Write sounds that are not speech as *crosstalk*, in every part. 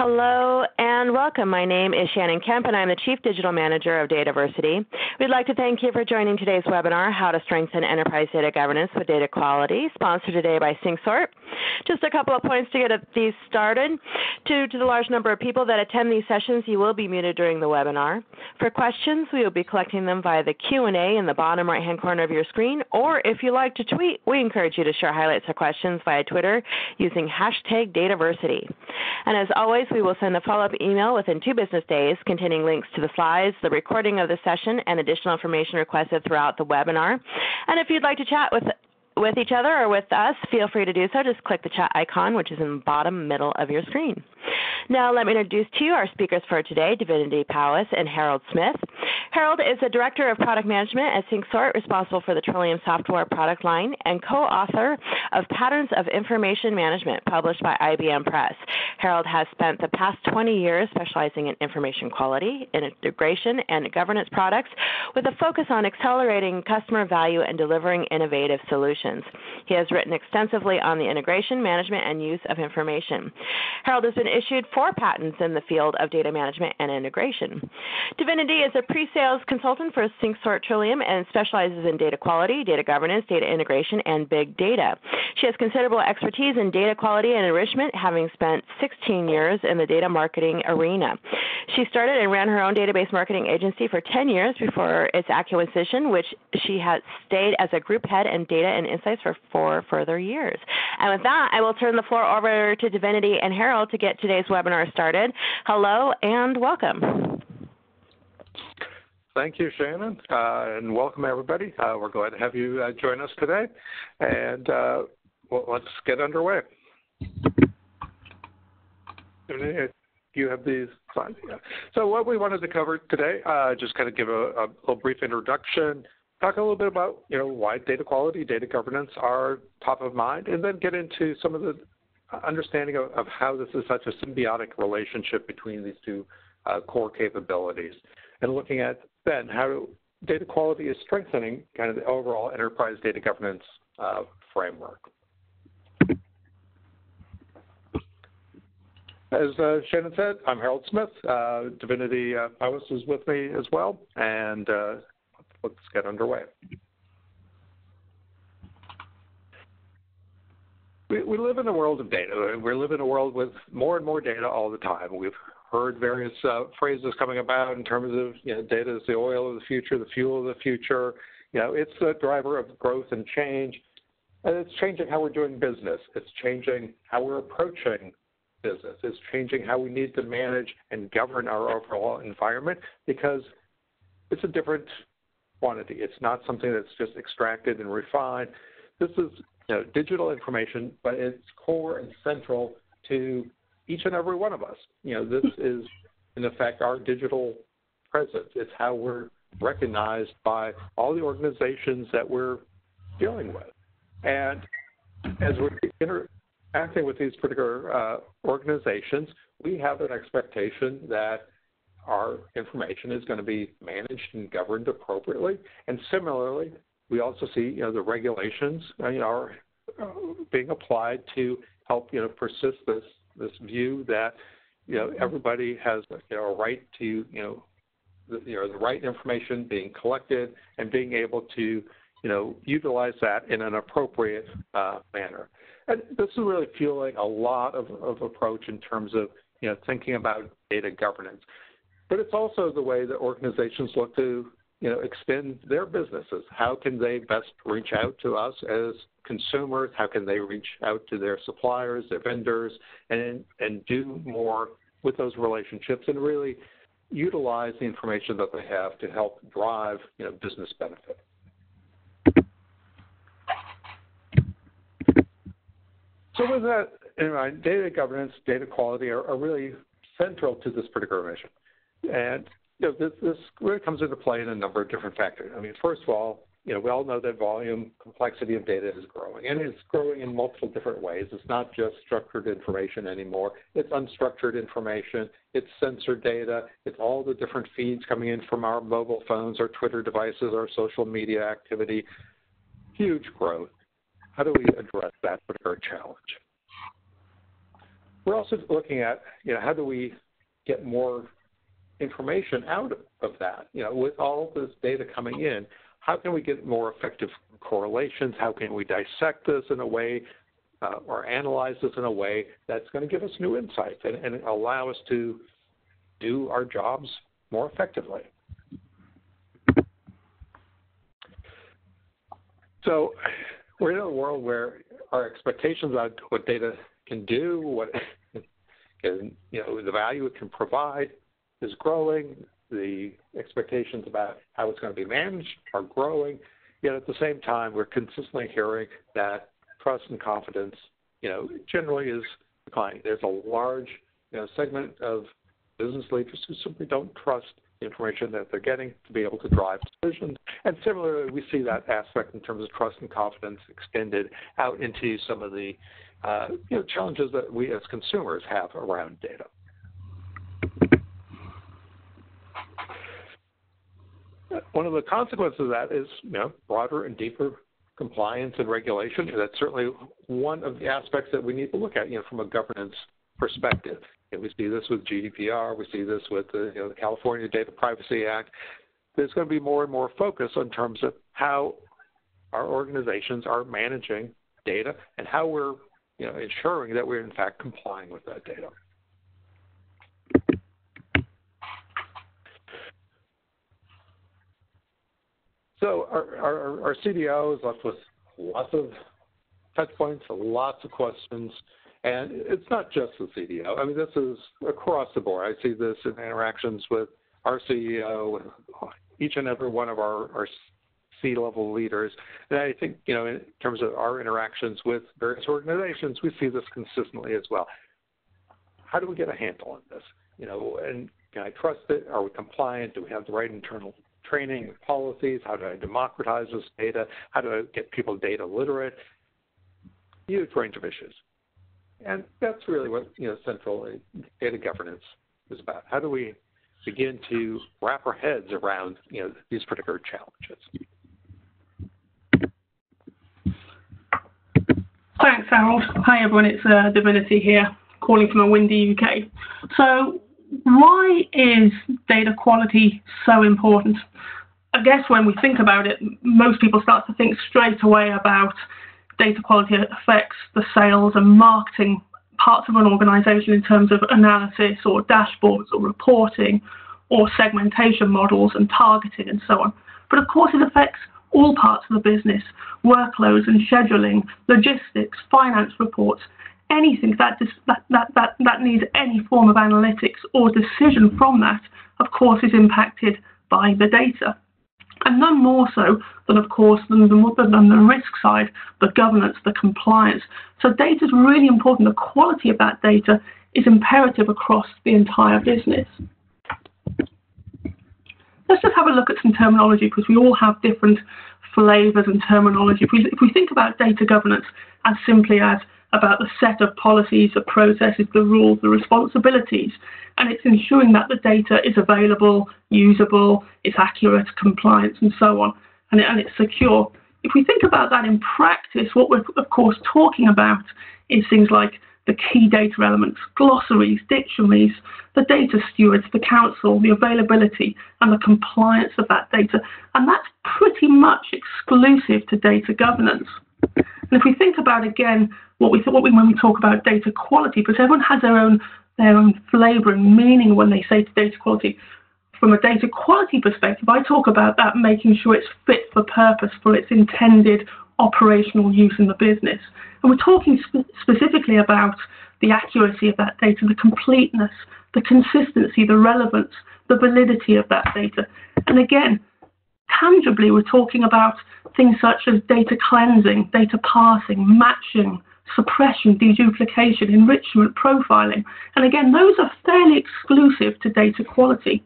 Hello and welcome. My name is Shannon Kemp and I'm the Chief Digital Manager of Dataversity. We'd like to thank you for joining today's webinar, How to Strengthen Enterprise Data Governance with Data Quality, sponsored today by SyncSort. Just a couple of points to get these started. Due to the large number of people that attend these sessions, you will be muted during the webinar. For questions, we will be collecting them via the Q&A in the bottom right-hand corner of your screen, or if you like to tweet, we encourage you to share highlights or questions via Twitter using hashtag Dataversity. And as always, we will send a follow-up email within two business days containing links to the slides, the recording of the session, and additional information requested throughout the webinar. And if you'd like to chat with with each other or with us, feel free to do so. Just click the chat icon, which is in the bottom middle of your screen. Now, let me introduce to you our speakers for today, Davinity Powis and Harald Smith. Harald is the Director of Product Management at SyncSort, responsible for the Trillium software product line, and co-author of Patterns of Information Management, published by IBM Press. Harald has spent the past 20 years specializing in information quality, integration, and governance products with a focus on accelerating customer value and delivering innovative solutions. He has written extensively on the integration, management, and use of information. Harald has been issued four patents in the field of data management and integration. Davinity is a pre-sales consultant for SyncSort Trillium and specializes in data quality, data governance, data integration, and big data. She has considerable expertise in data quality and enrichment, having spent 16 years in the data marketing arena. She started and ran her own database marketing agency for 10 years before its acquisition, which she has stayed as a group head in data and insights for four further years. And with that, I will turn the floor over to Davinity and Harald to get today's webinar started. Hello and welcome. Thank you, Shannon, uh, and welcome everybody. Uh, we're glad to have you uh, join us today, and uh, well, let's get underway. You have these slides? Yeah. So what we wanted to cover today, uh, just kind of give a, a, little brief introduction, talk a little bit about you know why data quality, data governance are top of mind, and then get into some of the understanding of, of how this is such a symbiotic relationship between these two uh, core capabilities, and looking at then how data quality is strengthening kind of the overall enterprise data governance uh, framework. As uh, Shannon said, I'm Harald Smith. Uh, Davinity uh, Powis is with me as well, and uh, let's get underway. We, we live in a world of data. We live in a world with more and more data all the time. We've heard various uh, phrases coming about in terms of you know, data is the oil of the future, the fuel of the future. You know, it's the driver of growth and change, and it's changing how we're doing business. It's changing how we're approaching business. It's changing how we need to manage and govern our overall environment because it's a different quantity. It's not something that's just extracted and refined. This is you know, digital information, but it's core and central to each and every one of us. You know, this *laughs* is in effect our digital presence. It's how we're recognized by all the organizations that we're dealing with. And as we're interacting with these particular uh, organizations, we have an expectation that our information is going to be managed and governed appropriately. And similarly, we also see you know the regulations uh, you know, are uh, being applied to help you know persist this this view that you know everybody has you know a right to you know the, you know the right information being collected and being able to you know utilize that in an appropriate uh, manner. And this is really fueling a lot of, of approach in terms of you know thinking about data governance. But it's also the way that organizations look to you know, extend their businesses. How can they best reach out to us as consumers? How can they reach out to their suppliers, their vendors, and and do more with those relationships and really utilize the information that they have to help drive you know business benefit. So with that in mind, data governance, data quality are, are really central to this particular mission. And you know, this, this really comes into play in a number of different factors. I mean, first of all, you know, we all know that volume complexity of data is growing, and it's growing in multiple different ways. It's not just structured information anymore. It's unstructured information. It's sensor data. It's all the different feeds coming in from our mobile phones, our Twitter devices, our social media activity. Huge growth. How do we address that particular challenge? we're also looking at, you know, how do we get more information out of that? You know, with all this data coming in, how can we get more effective correlations? How can we dissect this in a way uh, or analyze this in a way that's going to give us new insights and, and allow us to do our jobs more effectively? So we're in a world where our expectations about what data can do, what *laughs* you know, the value it can provide is growing. The expectations about how it's going to be managed are growing. Yet at the same time, we're consistently hearing that trust and confidence, you know, generally is declining. There's a large, you know, segment of business leaders who simply don't trust the information that they're getting to be able to drive decisions. And similarly, we see that aspect in terms of trust and confidence extended out into some of the uh, you know, challenges that we as consumers have around data. One of the consequences of that is you know, broader and deeper compliance and regulation. And That's certainly one of the aspects that we need to look at you know, from a governance perspective. We see this with GDPR. We see this with the, you know, the California Data Privacy Act. There's going to be more and more focus in terms of how our organizations are managing data and how we're you know, ensuring that we're in fact complying with that data. So our, our, our CDO is left with lots of touch points, lots of questions, and it's not just the CDO. I mean, this is across the board. I see this in interactions with our CEO, each and every one of our, our C-level leaders. And I think, you know, in terms of our interactions with various organizations, we see this consistently as well. How do we get a handle on this? You know, and can I trust it? Are we compliant? Do we have the right internal training policies? How do I democratize this data? How do I get people data literate? Huge range of issues. And that's really what you know central data governance is about. How do we begin to wrap our heads around you know these particular challenges? Thanks, Harald. Hi, everyone. It's uh, Davinity here, calling from a windy UK. So, why is data quality so important? I guess when we think about it, most people start to think straight away about data quality affects the sales and marketing parts of an organization in terms of analysis or dashboards or reporting or segmentation models and targeting and so on. But of course, it affects all parts of the business workloads and scheduling, logistics, finance reports, anything that, that, that, that, that needs any form of analytics or decision from that, of course, is impacted by the data and none more so than, of course, than the, than the risk side, the governance, the compliance. So data is really important. The quality of that data is imperative across the entire business. Let's just have a look at some terminology because we all have different flavors and terminology. If we, if we think about data governance as simply as about the set of policies, the processes, the rules, the responsibilities, and it's ensuring that the data is available, usable, it's accurate, compliant, and so on, and, it, and it's secure. If we think about that in practice, what we're of course talking about is things like the key data elements, glossaries, dictionaries, the data stewards, the council, the availability, and the compliance of that data. And that's pretty much exclusive to data governance. And if we think about again what we, what we when we talk about data quality, because everyone has their own their own flavour and meaning when they say data quality. From a data quality perspective, I talk about that making sure it's fit for purpose for its intended operational use in the business. And we're talking sp- specifically about the accuracy of that data, the completeness, the consistency, the relevance, the validity of that data. And again, tangibly, we're talking about things such as data cleansing, data parsing, matching, suppression, deduplication, enrichment, profiling. And again, those are fairly exclusive to data quality.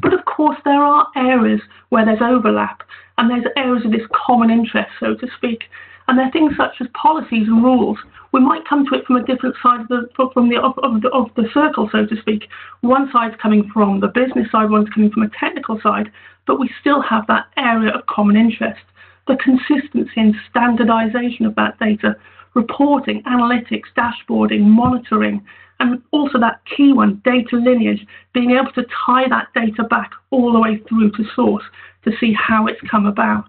But of course, there are areas where there's overlap, and there's areas of this common interest, so to speak. And there are things such as policies and rules. We might come to it from a different side of the from the of, the of the circle, so to speak. One side's coming from the business side, one's coming from a technical side, but we still have that area of common interest. The consistency and standardization of that data reporting, analytics, dashboarding, monitoring, and also that key one, data lineage, being able to tie that data back all the way through to source to see how it's come about.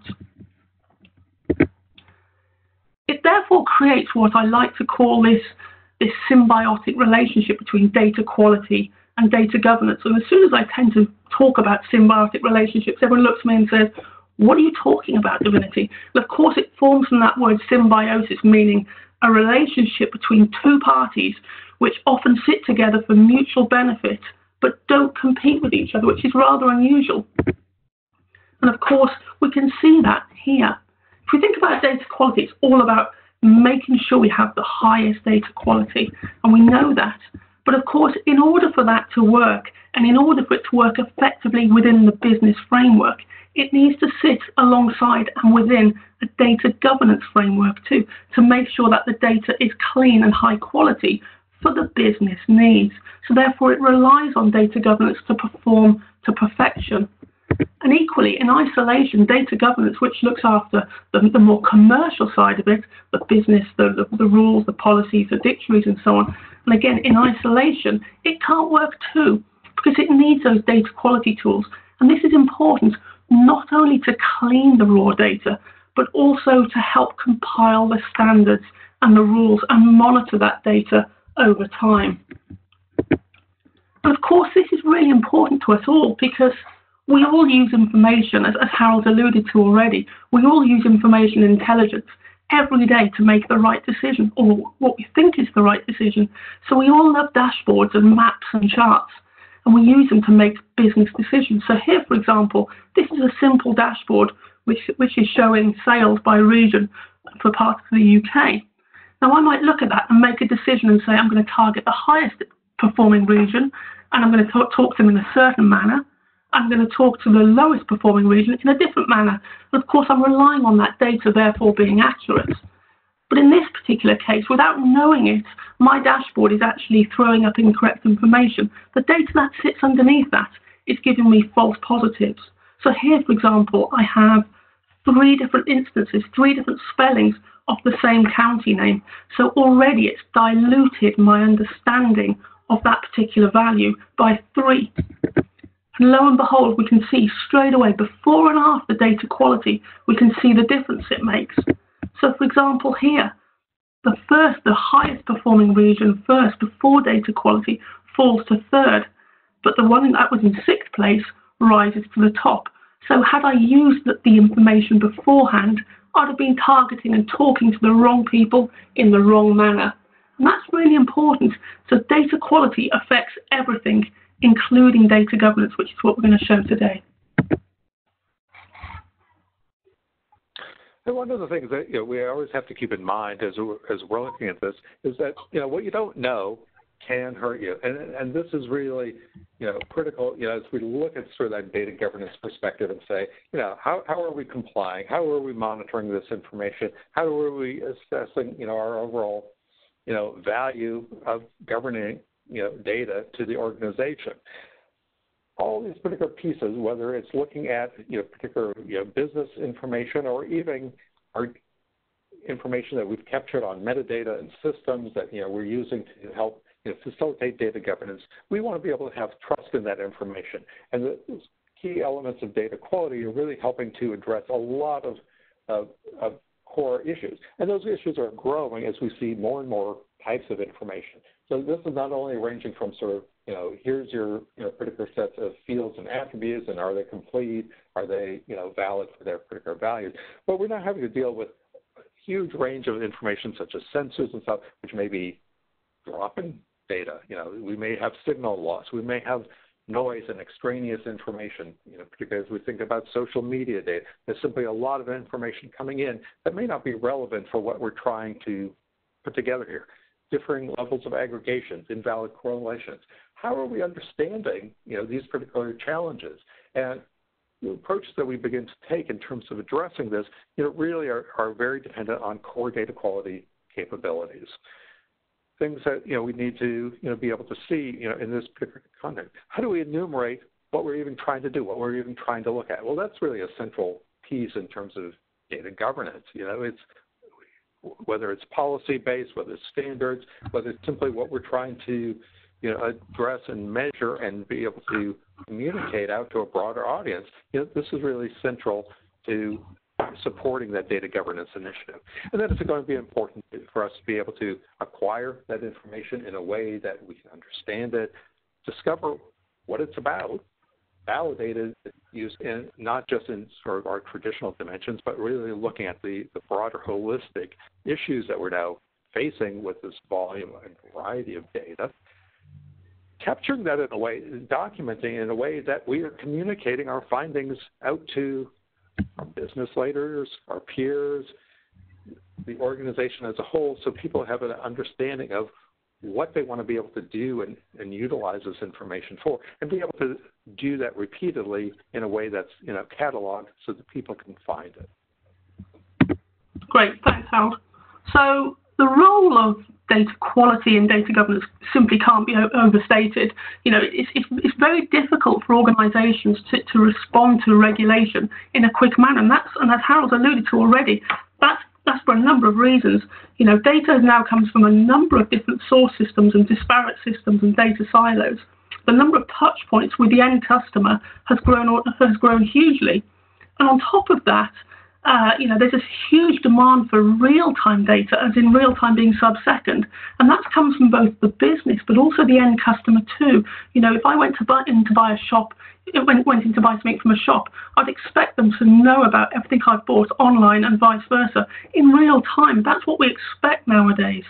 It therefore creates what I like to call this, this symbiotic relationship between data quality and data governance. And as soon as I tend to talk about symbiotic relationships, everyone looks at me and says, what are you talking about, Davinity? And of course, it forms from that word symbiosis, meaning a relationship between two parties which often sit together for mutual benefit but don't compete with each other, which is rather unusual. And of course, we can see that here. If we think about data quality, it's all about making sure we have the highest data quality, and we know that. But of course, in order for that to work, and in order for it to work effectively within the business framework, it needs to sit alongside and within a data governance framework too, to make sure that the data is clean and high quality for the business needs. So therefore, it relies on data governance to perform to perfection. And equally, in isolation, data governance, which looks after the, the more commercial side of it, the business, the, the, the rules, the policies, the dictionaries, and so on, and again, in isolation, it can't work too because it needs those data quality tools. And this is important not only to clean the raw data, but also to help compile the standards and the rules and monitor that data over time. But of course, this is really important to us all because we all use information, as, as Harald alluded to already, we all use information intelligence every day to make the right decision or what we think is the right decision. So we all love dashboards and maps and charts and we use them to make business decisions. So here, for example, this is a simple dashboard which, which is showing sales by region for parts of the UK. Now I might look at that and make a decision and say I'm going to target the highest performing region and I'm going to talk, talk to them in a certain manner. I'm going to talk to the lowest performing region in a different manner. And of course, I'm relying on that data, therefore being accurate. But in this particular case, without knowing it, my dashboard is actually throwing up incorrect information. The data that sits underneath that is giving me false positives. So here, for example, I have three different instances, three different spellings of the same county name. So already it's diluted my understanding of that particular value by three. And lo and behold, we can see straight away before and after data quality, we can see the difference it makes. So, for example, here, the first, the highest performing region first before data quality falls to third, but the one that was in sixth place rises to the top. So, had I used the, the information beforehand, I'd have been targeting and talking to the wrong people in the wrong manner. And that's really important. So, data quality affects everything, including data governance, which is what we're going to show today. And one of the things that you know, we always have to keep in mind as we're, as we're looking at this is that you know what you don't know can hurt you, and and this is really you know critical. You know, as we look at sort of that data governance perspective and say, you know, how how are we complying? How are we monitoring this information? How are we assessing you know our overall you know value of governing you know data to the organization? all these particular pieces, whether it's looking at you know particular you know business information or even our information that we've captured on metadata and systems that you know we're using to help you know, facilitate data governance, we want to be able to have trust in that information. And the key elements of data quality are really helping to address a lot of, of, of core issues. And those issues are growing as we see more and more types of information. So this is not only ranging from sort of you know, here's your you know, particular sets of fields and attributes, and are they complete? Are they you know valid for their particular values? But we're not having to deal with a huge range of information such as sensors and stuff, which may be dropping data. You know, we may have signal loss. We may have noise and extraneous information. You know, particularly as we think about social media data, there's simply a lot of information coming in that may not be relevant for what we're trying to put together here differing levels of aggregations, invalid correlations. How are we understanding, you know, these particular challenges? And the approaches that we begin to take in terms of addressing this, you know, really are, are very dependent on core data quality capabilities. Things that you know we need to you know be able to see you know in this particular context. How do we enumerate what we're even trying to do, what we're even trying to look at? Well, that's really a central piece in terms of data governance. You know, it's whether it's policy based, whether it's standards, whether it's simply what we're trying to you know, address and measure and be able to communicate out to a broader audience. You know, this is really central to supporting that data governance initiative. And then it's going to be important for us to be able to acquire that information in a way that we can understand it, discover what it's about, validate it, use in, not just in sort of our traditional dimensions, but really looking at the, the broader holistic issues that we're now facing with this volume and variety of data. Capturing that in a way, documenting in a way that we are communicating our findings out to our business leaders, our peers, the organization as a whole, so people have an understanding of what they want to be able to do and, and utilize this information for, and be able to do that repeatedly in a way that's you know cataloged so that people can find it. Great, thanks, Harald. So the role of data quality and data governance simply can't be overstated. You know, it's, it's, it's very difficult for organisations to, to respond to regulation in a quick manner, and that's and as Harald alluded to already, that's that's for a number of reasons. You know, data now comes from a number of different source systems and disparate systems and data silos. The number of touch points with the end customer has grown has grown hugely, and on top of that, uh, you know, there's this huge demand for real-time data, as in real-time being sub-second, and that comes from both the business but also the end customer too. You know, if I went to buy in to buy a shop, went, went in to buy something from a shop, I'd expect them to know about everything I've bought online and vice versa in real time. That's what we expect nowadays.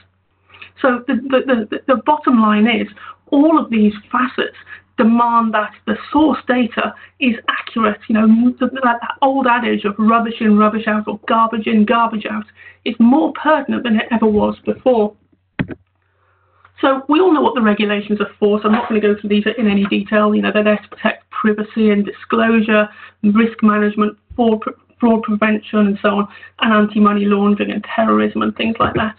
So the, the, the, the bottom line is all of these facets demand that the source data is accurate. You know, that, that old adage of rubbish in, rubbish out, or garbage in, garbage out, is more pertinent than it ever was before. So we all know what the regulations are for, so I'm not going to go through these in any detail. You know, they're there to protect privacy and disclosure, risk management, fraud, fraud prevention, and so on, and anti-money laundering and terrorism and things like that.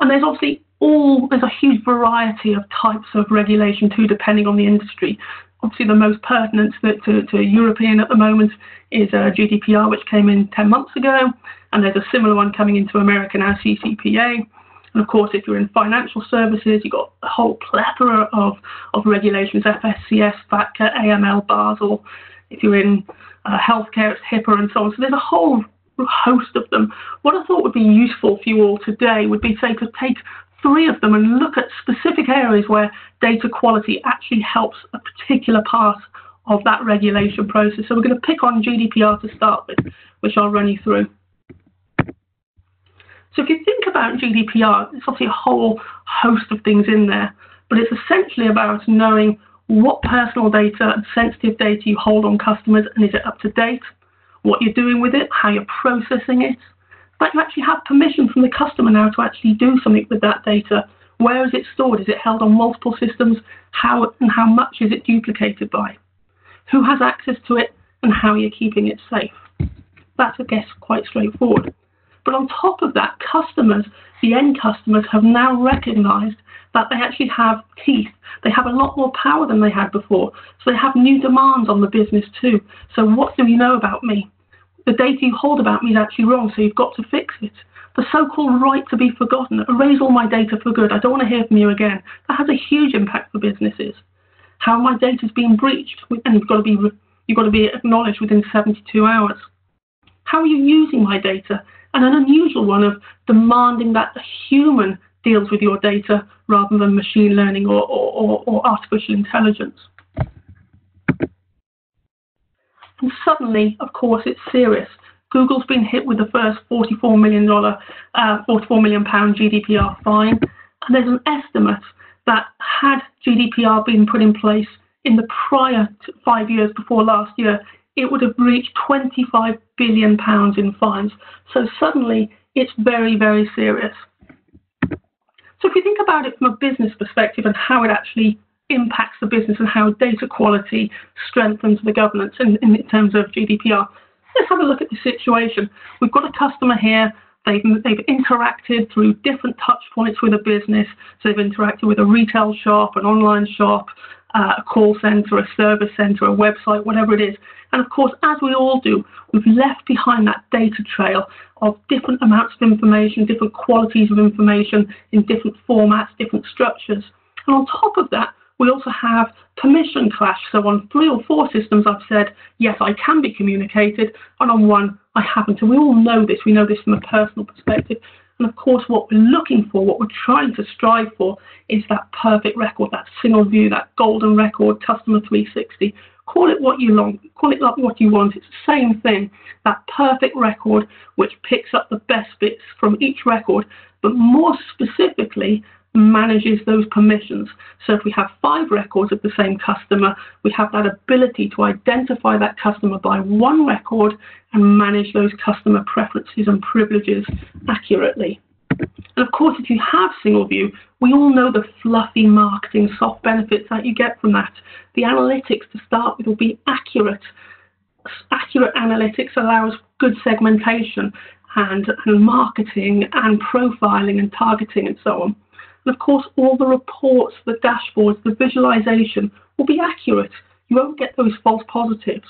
And there's obviously all there's a huge variety of types of regulation too, depending on the industry. Obviously, the most pertinent to, to, European at the moment is uh, GDPR, which came in 10 months ago, and there's a similar one coming into America now, CCPA. And of course, if you're in financial services, you've got a whole plethora of, of regulations FSCS, FATCA, AML, Basel. If you're in uh, healthcare, it's HIPAA, and so on. So there's a whole host of them. What I thought would be useful for you all today would be, say, to take three of them and look at specific areas where data quality actually helps a particular part of that regulation process. So we're going to pick on GDPR to start with, which I'll run you through. So if you think about GDPR, it's obviously a whole host of things in there, but it's essentially about knowing what personal data and sensitive data you hold on customers and is it up to date, what you're doing with it, how you're processing it, but you actually have permission from the customer now to actually do something with that data. Where is it stored? Is it held on multiple systems? How and how much is it duplicated by? Who has access to it and how are you keeping it safe? That's, I guess, quite straightforward. But on top of that, customers, the end customers, have now recognized that they actually have teeth. They have a lot more power than they had before. So they have new demands on the business too. So what do you know about me? The data you hold about me is actually wrong, so you've got to fix it. The so called right to be forgotten, erase all my data for good, I don't want to hear from you again. That has a huge impact for businesses. How my data is being breached, and you've got to be, you've got to be acknowledged within 72 hours. How are you using my data? And an unusual one of demanding that a human deals with your data rather than machine learning or, or, or artificial intelligence. And suddenly, of course, it's serious. Google's been hit with the first $44 million, uh, 44 million pound GDPR fine, and there's an estimate that had GDPR been put in place in the prior five years before last year, it would have reached 25 billion pounds in fines. So suddenly, it's very, very serious. So if you think about it from a business perspective and how it actually impacts the business and how data quality strengthens the governance in, in terms of GDPR. Let's have a look at the situation. We've got a customer here. They've, they've interacted through different touch points with a business. So they've interacted with a retail shop, an online shop, uh, a call center, a service center, a website, whatever it is. And of course, as we all do, we've left behind that data trail of different amounts of information, different qualities of information in different formats, different structures. And on top of that, we also have permission clash. So on three or four systems, I've said, yes, I can be communicated, and on one, I haven't. And we all know this. We know this from a personal perspective. And of course, what we're looking for, what we're trying to strive for, is that perfect record, that single view, that golden record, customer 360. Call it what you want. Call it what you want. It's the same thing. That perfect record, which picks up the best bits from each record, but more specifically, manages those permissions. So if we have five records of the same customer, we have that ability to identify that customer by one record and manage those customer preferences and privileges accurately. And of course, if you have single view, we all know the fluffy marketing soft benefits that you get from that. The analytics to start with will be accurate. Accurate analytics allows good segmentation and, and marketing and profiling and targeting and so on. And of course, all the reports, the dashboards, the visualization will be accurate. You won't get those false positives.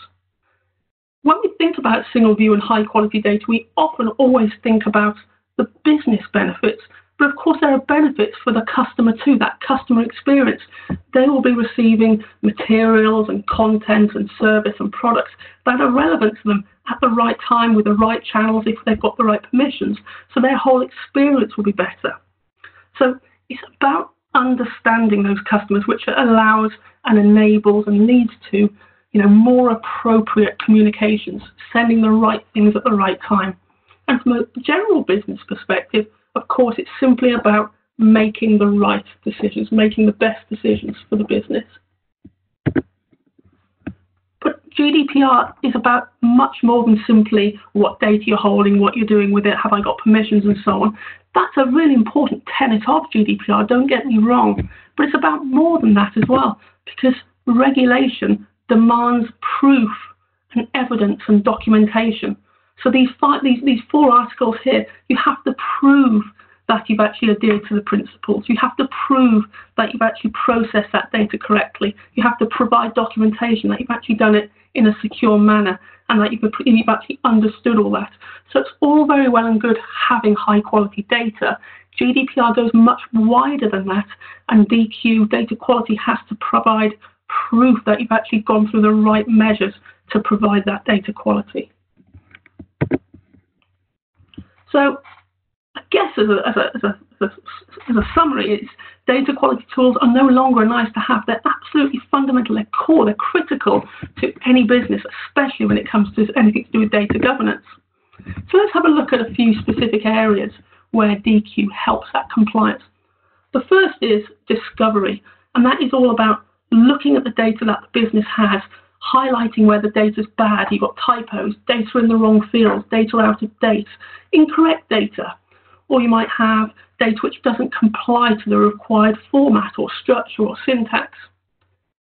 When we think about single view and high quality data, we often always think about the business benefits. But of course, there are benefits for the customer too, that customer experience. They will be receiving materials and content and service and products that are relevant to them at the right time with the right channels if they've got the right permissions. So their whole experience will be better. So it's about understanding those customers, which allows and enables and leads to, you know, more appropriate communications, sending the right things at the right time. And from a general business perspective, of course, it's simply about making the right decisions, making the best decisions for the business. But GDPR is about much more than simply what data you're holding, what you're doing with it, have I got permissions, and so on. That's a really important tenet of GDPR, don't get me wrong, but it's about more than that as well, because regulation demands proof and evidence and documentation. So these, five, these, these four articles here, you have to prove that you've actually adhered to the principles. You have to prove that you've actually processed that data correctly. You have to provide documentation that you've actually done it in a secure manner and that you've, you've actually understood all that. So it's all very well and good having high quality data. GDPR goes much wider than that, and DQ data quality has to provide proof that you've actually gone through the right measures to provide that data quality. So guess as a, as a, as a, as a, summary, is data quality tools are no longer nice to have. They're absolutely fundamental. They're core. They're critical to any business, especially when it comes to anything to do with data governance. So let's have a look at a few specific areas where DQ helps that compliance. The first is discovery, and that is all about looking at the data that the business has, highlighting where the data is bad. You've got typos, data in the wrong fields, data out of date, incorrect data, or you might have data which doesn't comply to the required format or structure or syntax.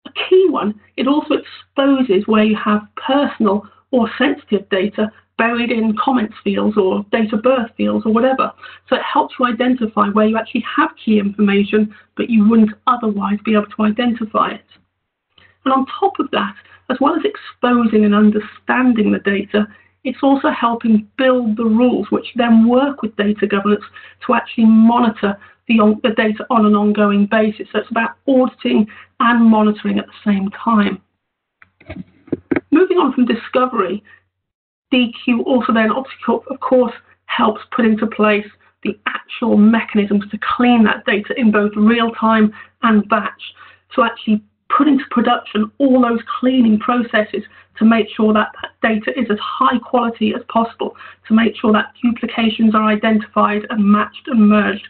A key one, it also exposes where you have personal or sensitive data buried in comments fields or date of birth fields or whatever. So it helps you identify where you actually have key information, but you wouldn't otherwise be able to identify it. And on top of that, as well as exposing and understanding the data, it's also helping build the rules which then work with data governance to actually monitor the, on, the data on an ongoing basis. So it's about auditing and monitoring at the same time. Moving on from discovery, DQ also then, of course, helps put into place the actual mechanisms to clean that data in both real time and batch to actually put into production all those cleaning processes to make sure that that data is as high quality as possible, to make sure that duplications are identified and matched and merged.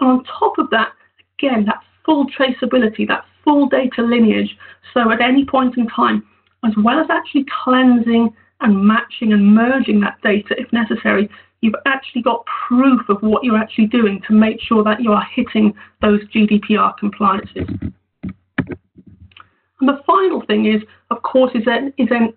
And on top of that, again, that full traceability, that full data lineage. So at any point in time, as well as actually cleansing and matching and merging that data if necessary, you've actually got proof of what you're actually doing to make sure that you are hitting those GDPR compliances. And the final thing is, of course, is then, is then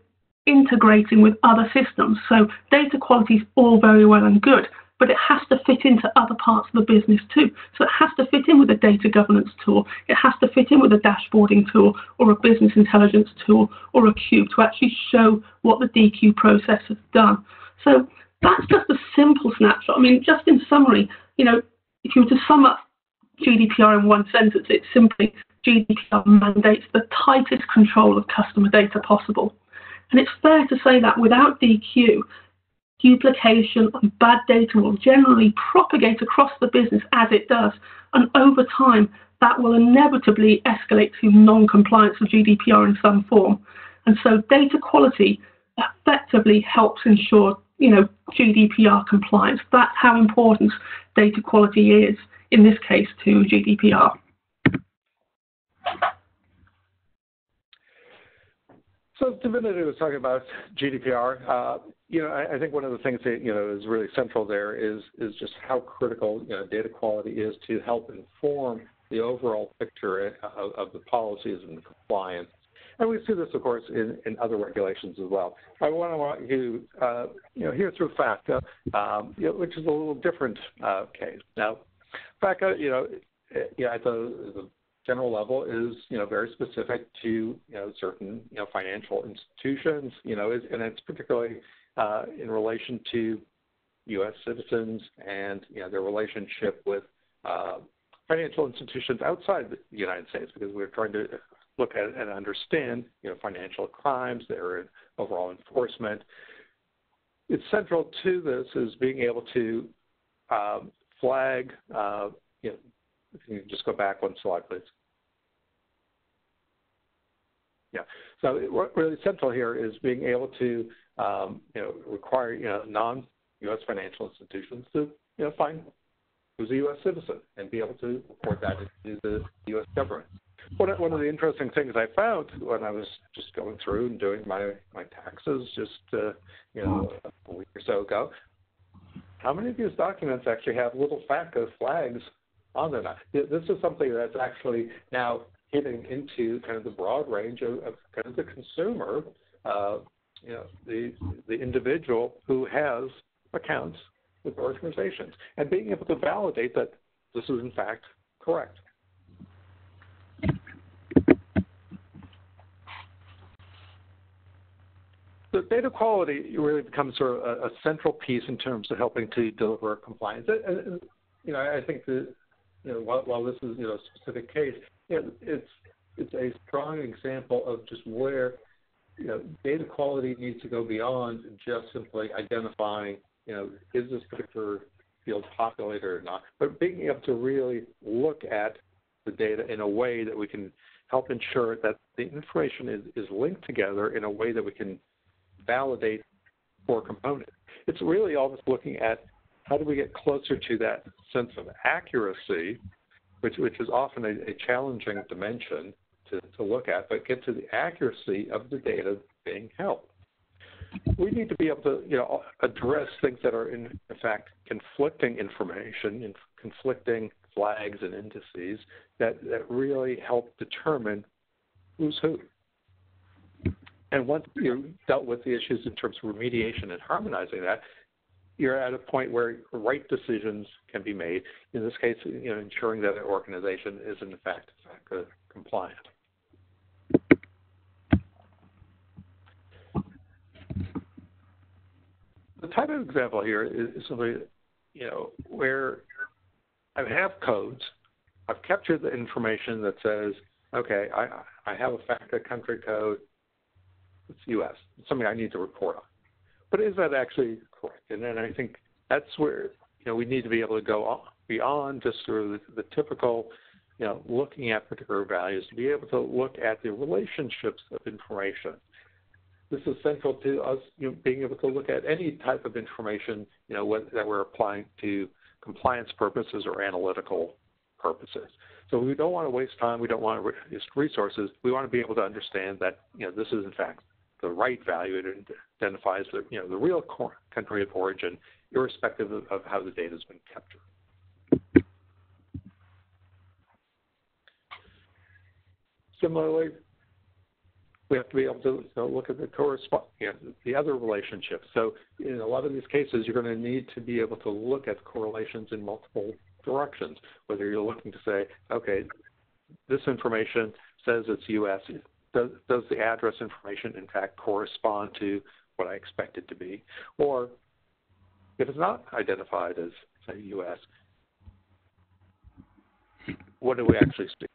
integrating with other systems. So data quality is all very well and good, but it has to fit into other parts of the business too. So it has to fit in with a data governance tool, it has to fit in with a dashboarding tool or a business intelligence tool or a cube to actually show what the DQ process has done. So that's just a simple snapshot. I mean, just in summary, you know, if you were to sum up GDPR in one sentence, it's simply GDPR mandates the tightest control of customer data possible. And it's fair to say that without DQ, duplication and bad data will generally propagate across the business as it does. And over time, that will inevitably escalate to non compliance with GDPR in some form. And so data quality effectively helps ensure you know, GDPR compliance. That's how important data quality is, in this case, to GDPR. So Davinity was talking about GDPR. Uh, you know, I, I, think one of the things that you know is really central there is is just how critical you know, data quality is to help inform the overall picture of, of the policies and compliance. And we see this, of course, in, in other regulations as well. I want to want you, uh, you know, here through FATCA, um, you know, which is a little different uh, case. Now, FATCA, you know, at the, the general level is you know very specific to you know certain you know financial institutions you know and it's particularly uh, in relation to U.S. citizens and you know their relationship with uh, financial institutions outside the United States because we're trying to look at and understand you know financial crimes their overall enforcement. It's central to this is being able to um, flag uh, you know, if you just go back one slide, please. Yeah. So what really central here is being able to, um, you know, require you know non-U.S. financial institutions to you know find who's a U.S. citizen and be able to report that to the U.S. government. One of, one of the interesting things I found when I was just going through and doing my my taxes just uh, you know a week or so ago, how many of these documents actually have little FATCA flags on them? This is something that's actually now hitting into kind of the broad range of, of kind of the consumer, uh, you know, the the individual who has accounts with organizations, and being able to validate that this is in fact correct. So data quality really becomes sort of a, a, central piece in terms of helping to deliver compliance. And, and you know, I think that you know, while, while, this is you know a specific case, it's it's a strong example of just where you know data quality needs to go beyond just simply identifying you know is this particular field populated or not, but being able to really look at the data in a way that we can help ensure that the information is, is linked together in a way that we can validate core components. It's really all almost looking at how do we get closer to that sense of accuracy, which, which is often a, a challenging dimension to, to look at, but get to the accuracy of the data being held. We need to be able to, you know, address things that are in, in fact conflicting information and conflicting flags and indices that, that really help determine who's who. And once you've dealt with the issues in terms of remediation and harmonizing that, you're at a point where right decisions can be made. In this case, you know, ensuring that the organization is in fact compliant. The type of example here is simply, you know, where I have codes, I've captured the information that says, okay, I, I have a FATCA country code, it's U.S. It's something I need to report on. But is that actually correct? And then I think that's where you know we need to be able to go on, beyond just sort of the, the typical, you know, looking at particular values to be able to look at the relationships of information. This is central to us you know, being able to look at any type of information, you know, what, that we're applying to compliance purposes or analytical purposes. So we don't want to waste time. We don't want to waste resources. We want to be able to understand that you know this is in fact the right value. It identifies the, you know, the real country of origin, irrespective of, of how the data has been captured. Similarly, we have to be able to look at the correspond, you know, the other relationships. So in a lot of these cases, you're going to need to be able to look at correlations in multiple directions. Whether you're looking to say, okay, this information says it's U.S. Does, does the address information in fact correspond to what I expect it to be? Or if it's not identified as say U.S., what do we actually see?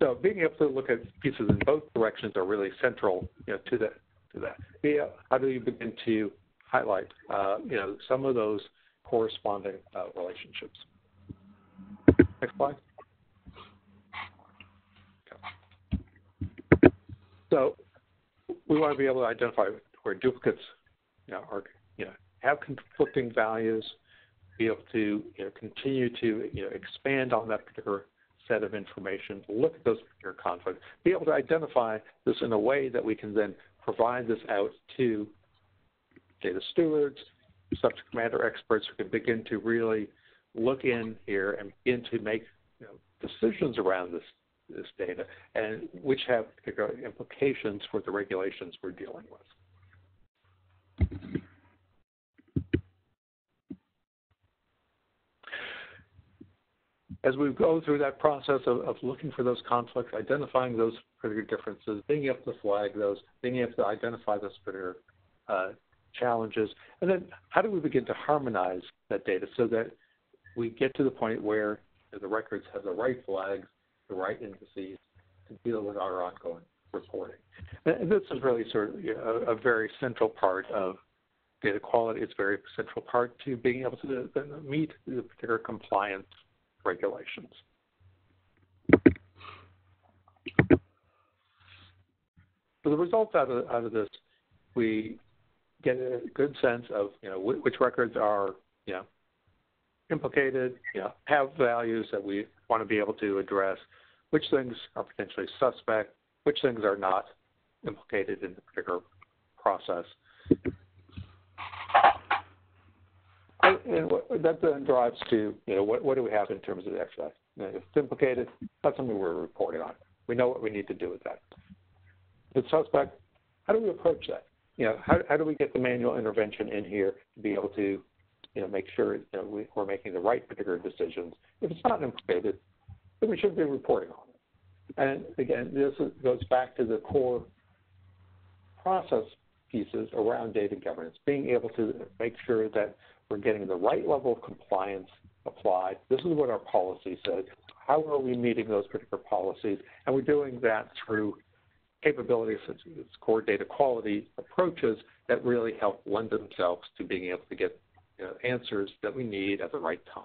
So being able to look at pieces in both directions are really central, you know, to that. To that. Yeah, how do you begin to highlight, uh, you know, some of those corresponding uh, relationships? Next slide. Okay. So we want to be able to identify where duplicates, you know, are, you know, have conflicting values, be able to you know, continue to you know, expand on that particular set of information, look at those particular conflicts, be able to identify this in a way that we can then provide this out to data stewards, subject matter experts who can begin to really look in here and begin to make you know, decisions around this this data and which have particular implications for the regulations we're dealing with. as we go through that process of, of, looking for those conflicts, identifying those particular differences, being able to flag those, being able to identify those particular uh, challenges, and then how do we begin to harmonize that data so that we get to the point where the records have the right flags, the right indices to deal with our ongoing reporting. And this is really sort of a, a very central part of data quality. It's a very central part to being able to meet the particular compliance regulations. So the results out of, out of this, we get a good sense of you know which records are you know implicated, you know have values that we want to be able to address, which things are potentially suspect, which things are not implicated in the particular process. and what, that then drives to, you know, what, what do we have in terms of the exercise? You know, if it's implicated, that's something we're reporting on. We know what we need to do with that. It's suspect, how do we approach that? You know, how, how do we get the manual intervention in here to be able to, you know, make sure you know, we, we're making the right particular decisions? If it's not implicated, we should be reporting on it. And again, this goes back to the core process pieces around data governance, being able to make sure that we're getting the right level of compliance applied. This is what our policy says. How are we meeting those particular policies? And we're doing that through capabilities such as core data quality approaches that really help lend themselves to being able to get you know, answers that we need at the right time.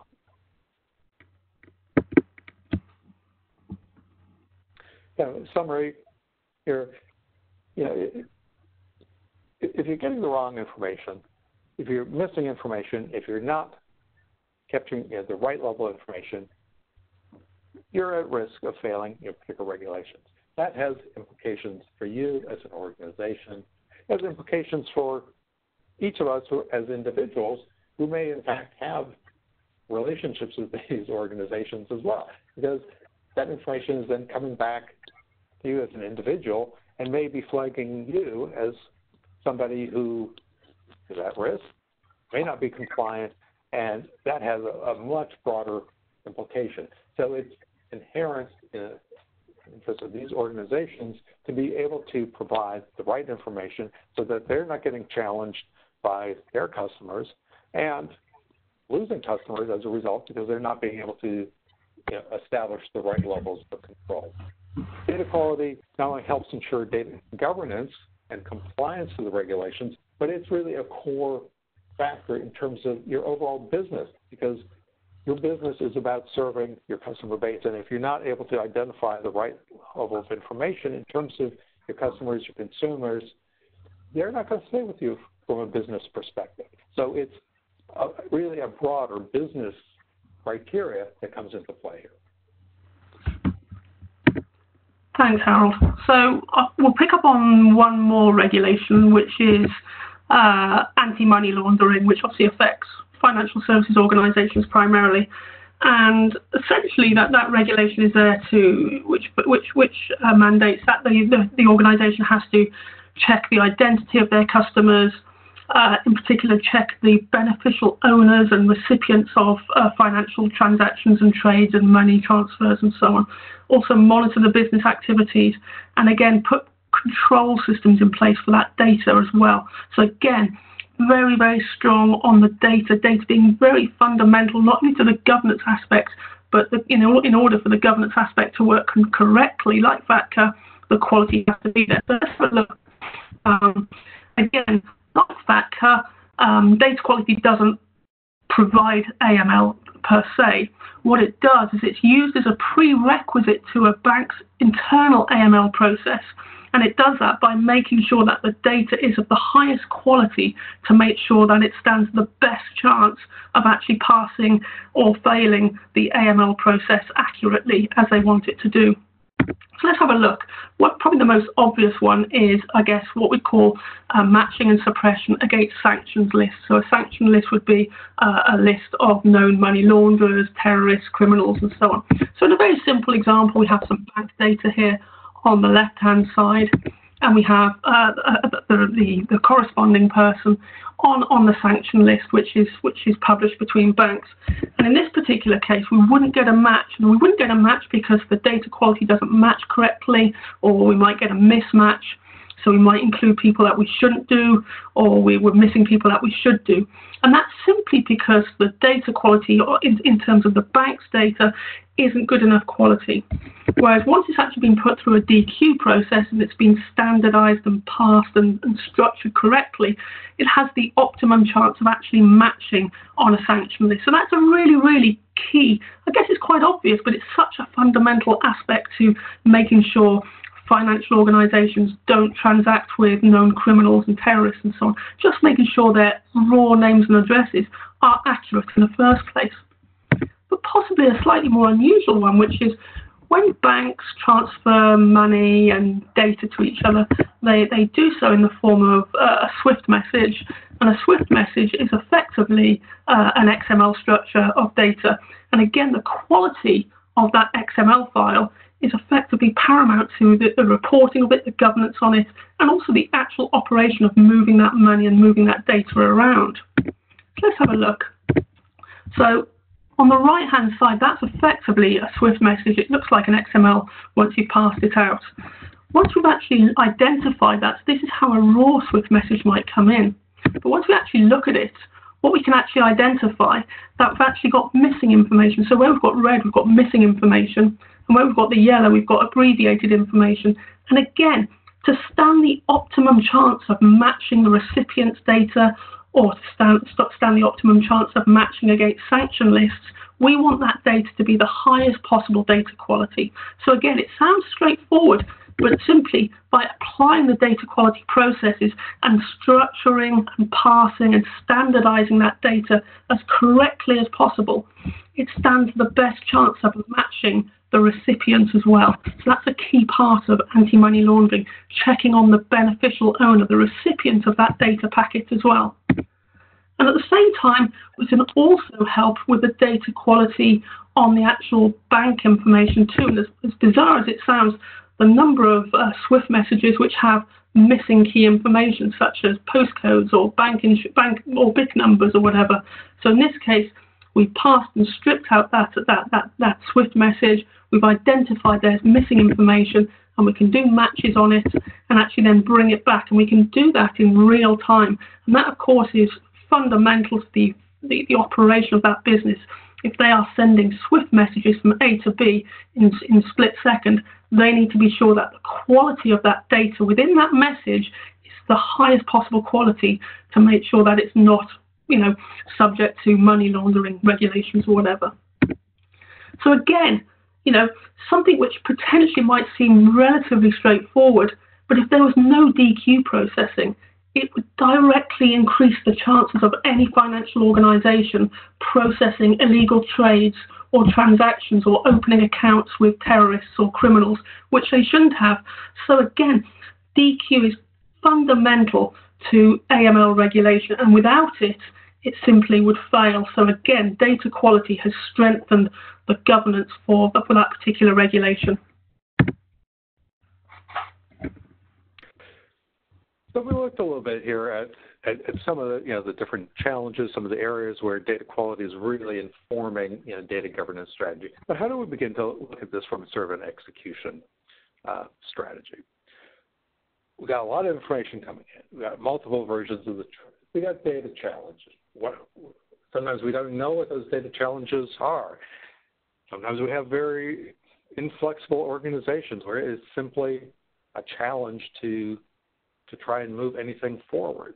Yeah, in summary here, you know, if you're getting the wrong information, if you're missing information, if you're not capturing you know, the right level of information, you're at risk of failing your particular regulations. That has implications for you as an organization. Has implications for each of us who, as individuals who may in fact have relationships with *laughs* these organizations as well, because that information is then coming back to you as an individual and may be flagging you as somebody who is at risk, may not be compliant, and that has a, a much broader implication. So it's inherent in the interest of these organizations to be able to provide the right information so that they're not getting challenged by their customers and losing customers as a result because they're not being able to you know, establish the right levels of control. Data quality not only helps ensure data governance and compliance to the regulations, but it's really a core factor in terms of your overall business because your business is about serving your customer base. And if you're not able to identify the right level of information in terms of your customers, your consumers, they're not going to stay with you from a business perspective. So it's a, really a broader business criteria that comes into play here. Thanks, Harald. So uh, we'll pick up on one more regulation, which is uh, anti-money laundering, which obviously affects financial services organisations primarily. and essentially that, that regulation is there to which which which uh, mandates that the, the, the organisation has to check the identity of their customers, uh, in particular check the beneficial owners and recipients of uh, financial transactions and trades and money transfers and so on. Also monitor the business activities and again put control systems in place for that data as well. So again, very, very strong on the data, data being very fundamental, not only to the governance aspect, but the, you know, in order for the governance aspect to work correctly, like FATCA, the quality has to be there. So let's have a look. Um, again, not FATCA, um, data quality doesn't provide AML per se. What it does is it's used as a prerequisite to a bank's internal AML process and it does that by making sure that the data is of the highest quality to make sure that it stands the best chance of actually passing or failing the AML process accurately as they want it to do. So let's have a look. What probably the most obvious one is, I guess, what we call uh, matching and suppression against sanctions lists. So a sanction list would be uh, a list of known money launderers, terrorists, criminals, and so on. So in a very simple example, we have some bank data here on the left-hand side, and we have uh, the, the, the, corresponding person on, on the sanction list, which is which is published between banks. And in this particular case, we wouldn't get a match, and we wouldn't get a match because the data quality doesn't match correctly, or we might get a mismatch. So we might include people that we shouldn't do, or we were missing people that we should do. And that's simply because the data quality, in, in terms of the bank's data, isn't good enough quality. Whereas once it's actually been put through a DQ process and it's been standardized and parsed and, and, structured correctly, it has the optimum chance of actually matching on a sanction list. So that's a really, really key. I guess it's quite obvious, but it's such a fundamental aspect to making sure financial organizations don't transact with known criminals and terrorists and so on. Just making sure their raw names and addresses are accurate in the first place but possibly a slightly more unusual one, which is when banks transfer money and data to each other, they, they do so in the form of uh, a SWIFT message. And a SWIFT message is effectively uh, an XML structure of data. And again, the quality of that XML file is effectively paramount to the, the, reporting of it, the governance on it, and also the actual operation of moving that money and moving that data around. So let's have a look. So on the right hand side, that's effectively a Swift message. It looks like an XML once you've parsed it out. Once we've actually identified that, this is how a raw Swift message might come in. But once we actually look at it, what we can actually identify that we've actually got missing information. So where we've got red, we've got missing information, and where we've got the yellow, we've got abbreviated information. And again, to stand the optimum chance of matching the recipient's data or to stand, stand the optimum chance of matching against sanction lists, we want that data to be the highest possible data quality. So again, it sounds straightforward, but simply by applying the data quality processes and structuring and parsing and standardizing that data as correctly as possible, it stands the best chance of matching the recipients as well. So that's a key part of anti-money laundering, checking on the beneficial owner, the recipient of that data packet as well. And at the same time, we can also help with the data quality on the actual bank information too. And as, as bizarre as it sounds, the number of uh, SWIFT messages which have missing key information, such as postcodes or bank, bank or BIC numbers or whatever. So in this case, we parsed and stripped out that, that, that, that SWIFT message. We've identified there's missing information and we can do matches on it and actually then bring it back. And we can do that in real time. And that, of course, is fundamental to the, the, the operation of that business. If they are sending SWIFT messages from A to B in, in split second, they need to be sure that the quality of that data within that message is the highest possible quality to make sure that it's not, you know, subject to money laundering regulations or whatever. So again, you know, something which potentially might seem relatively straightforward, but if there was no DQ processing, it would directly increase the chances of any financial organization processing illegal trades or transactions or opening accounts with terrorists or criminals, which they shouldn't have. So, again, DQ is fundamental to AML regulation, and without it, it simply would fail. So again, data quality has strengthened the governance for, for that particular regulation. So we looked a little bit here at, at, at, some of the you know the different challenges, some of the areas where data quality is really informing you know data governance strategy. But how do we begin to look at this from sort of an execution uh, strategy? We got a lot of information coming in. We got multiple versions of the. Truth. We got data challenges. What sometimes we don't know what those data challenges are. Sometimes we have very inflexible organizations where it's simply a challenge to to try and move anything forward.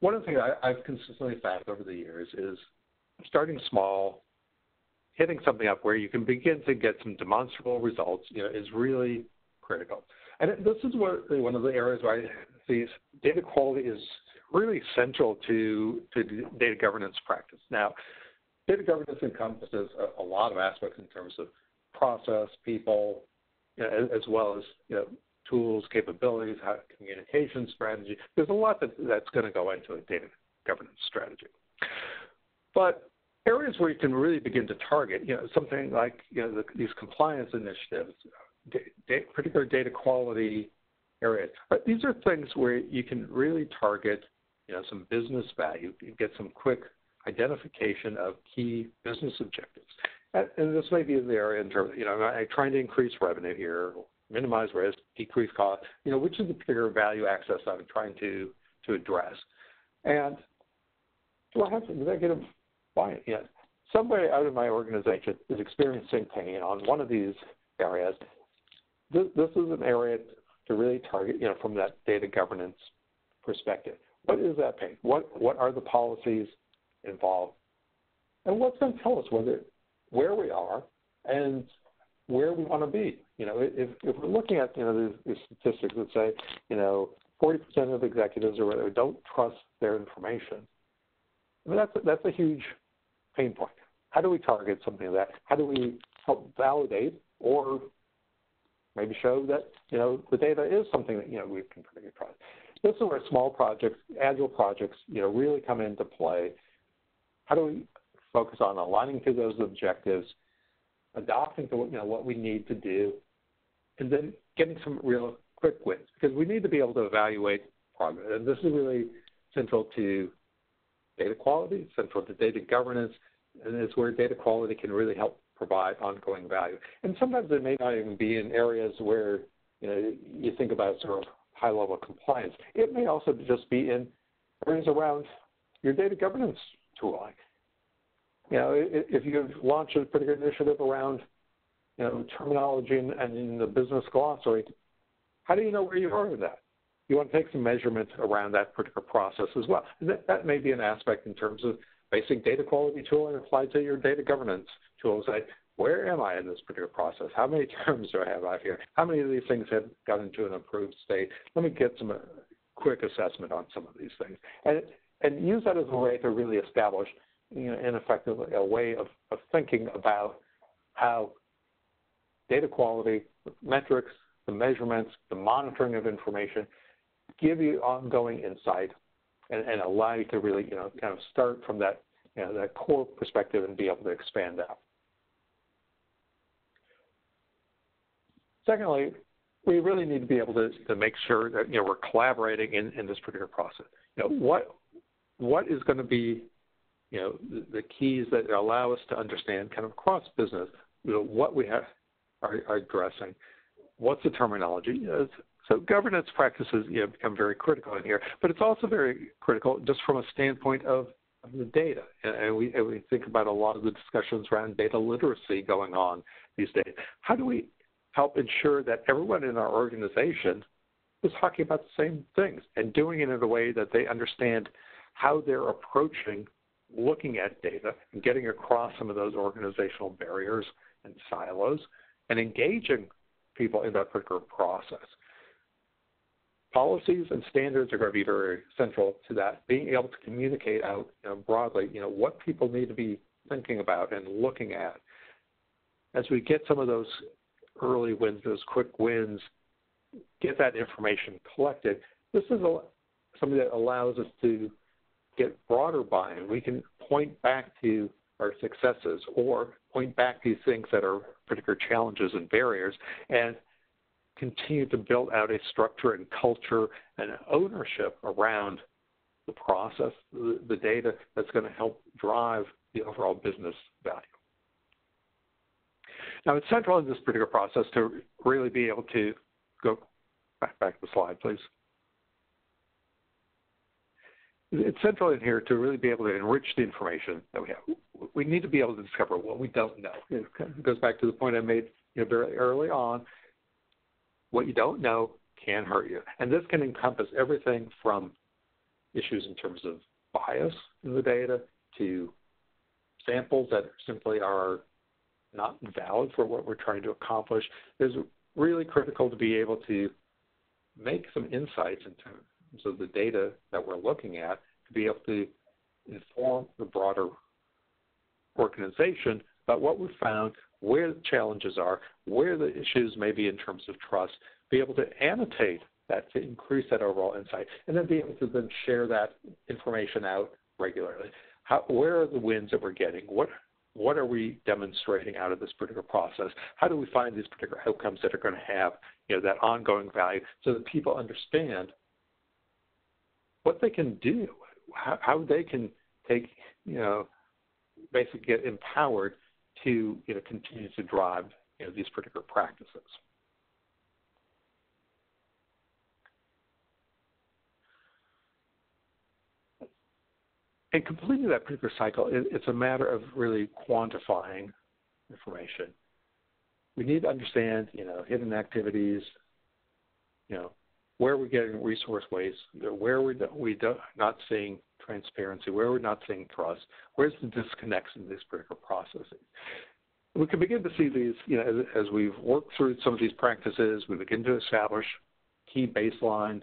One of the things I, have consistently found over the years is starting small, hitting something up where you can begin to get some demonstrable results, you know, is really critical. And this is one of the areas where I see data quality is really central to, to data governance practice. Now, data governance encompasses a, a lot of aspects in terms of process, people, you know, as, as well as you know, tools, capabilities, how communication strategy. There's a lot that, that's going to go into a data governance strategy. But areas where you can really begin to target, you know, something like you know the, these compliance initiatives, da- particular data quality areas. But these are things where you can really target, you know, some business value, you get some quick identification of key business objectives. And, and this may be in the area in terms, of, you know, I'm trying to increase revenue here, minimize risk, decrease cost, you know, which is the particular value access I'm trying to, to address. And do I have executive buy-in yet? Somebody out of my organization is experiencing pain on one of these areas. This, this is an area to really target, you know, from that data governance perspective. What is that pain? What what are the policies involved? And what's going to tell us whether where we are and where we want to be. You know, if, if we're looking at you know the, statistics that say you know 40% of executives or don't trust their information, I mean that's that's a huge pain point. How do we target something like that? How do we help validate or maybe show that you know the data is something that you know we can trust? This is where small projects, agile projects, you know, really come into play. How do we focus on aligning to those objectives adopting to what, you know, what we need to do, and then getting some real quick wins because we need to be able to evaluate progress. And this is really central to data quality, central to data governance, and it's where data quality can really help provide ongoing value. And sometimes it may not even be in areas where you know you think about sort of high level compliance. It may also just be in areas around your data governance tooling you know, if you launch a particular initiative around, you know, terminology and, and in the business glossary, how do you know where you are with that? You want to take some measurement around that particular process as well. That, that may be an aspect in terms of basic data quality tool and applied to your data governance tools. Like, where am I in this particular process? How many *laughs* terms do I have out here? How many of these things have gotten to an improved state? Let me get some uh, quick assessment on some of these things. And, and use that as a way to really establish you know, in effect, a way of, of thinking about how data quality, metrics, the measurements, the monitoring of information give you ongoing insight and, and allow you to really, you know, kind of start from that, you know, that core perspective and be able to expand out. Secondly, we really need to be able to, to make sure that you know we're collaborating in, in this particular process. You know, what what is going to be you know, the, the keys that allow us to understand kind of across business, you know, what we have, are, are addressing, what's the terminology. You know, so governance practices you know, become very critical in here, but it's also very critical just from a standpoint of, the data. And, and, we, and we think about a lot of the discussions around data literacy going on these days. How do we help ensure that everyone in our organization is talking about the same things and doing it in a way that they understand how they're approaching looking at data and getting across some of those organizational barriers and silos and engaging people in that particular process. Policies and standards are going to be very central to that. Being able to communicate out you know, broadly, you know, what people need to be thinking about and looking at. As we get some of those early wins, those quick wins, get that information collected. This is a, something that allows us to get broader buy-in. We can point back to our successes or point back to things that are particular challenges and barriers and continue to build out a structure and culture and ownership around the process, the, the data that's going to help drive the overall business value. Now, it's central in this particular process to really be able to go back, back to the slide, please. It's central in here to really be able to enrich the information that we have. We need to be able to discover what we don't know. It goes back to the point I made you know, very early on. What you don't know can hurt you. And this can encompass everything from issues in terms of bias in the data to samples that simply are not valid for what we're trying to accomplish. It's really critical to be able to make some insights in terms of the data that we're looking at to be able to inform the broader organization about what we've found, where the challenges are, where the issues may be in terms of trust, be able to annotate that to increase that overall insight, and then be able to then share that information out regularly. How, where are the wins that we're getting? What what are we demonstrating out of this particular process? How do we find these particular outcomes that are going to have you know, that ongoing value so that people understand what they can do, how, how they can take, you know, basically get empowered to you know, continue to drive you know, these particular practices. And completing that particular cycle, it, it's a matter of really quantifying information. We need to understand, you know, hidden activities, you know, where we're getting resource waste, where we're we not seeing transparency, where we're not seeing trust, where's the disconnects in these particular processes. We can begin to see these, you know, as, as we've worked through some of these practices, we begin to establish key baselines.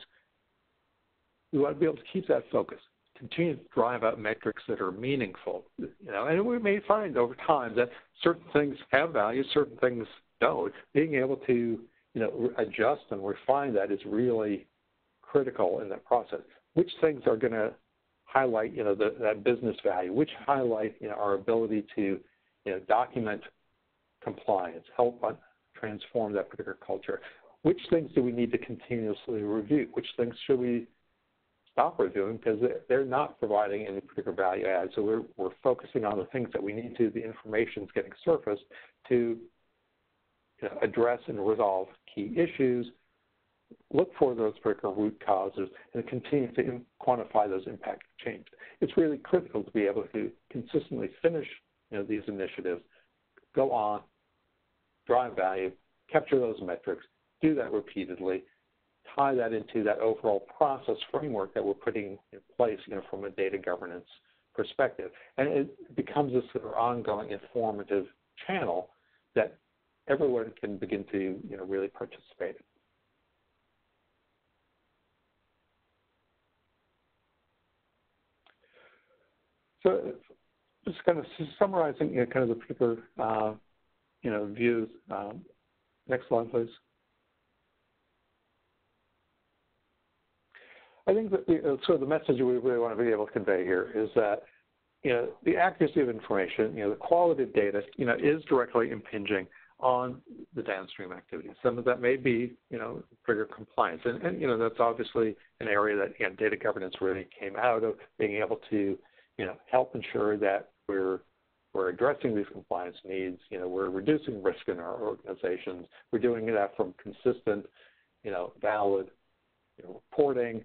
We want to be able to keep that focus continue to drive out metrics that are meaningful. You know, and we may find over time that certain things have value, certain things don't. Being able to, you know, adjust and refine that is really critical in that process. Which things are going to highlight, you know, the, that business value? Which highlight, you know, our ability to, you know, document compliance, help transform that particular culture? Which things do we need to continuously review? Which things should we stop reviewing because they're not providing any particular value add. So we're, we're focusing on the things that we need to, the information is getting surfaced to you know, address and resolve key issues, look for those particular root causes, and continue to quantify those impact changes. It's really critical to be able to consistently finish you know, these initiatives, go on, drive value, capture those metrics, do that repeatedly, tie that into that overall process framework that we're putting in place, you know, from a data governance perspective. And it becomes this sort of ongoing informative channel that everyone can begin to, you know, really participate in. So just kind of summarizing you know, kind of the particular, uh, you know, views. Um, next slide, please. I think that the, uh, sort of the message we really want to be able to convey here is that you know the accuracy of information, you know the quality of data, you know is directly impinging on the downstream activities. Some of that may be you know trigger compliance, and, and you know that's obviously an area that again, data governance really came out of being able to you know help ensure that we're we're addressing these compliance needs. You know, we're reducing risk in our organizations. We're doing that from consistent, you know, valid you know, reporting,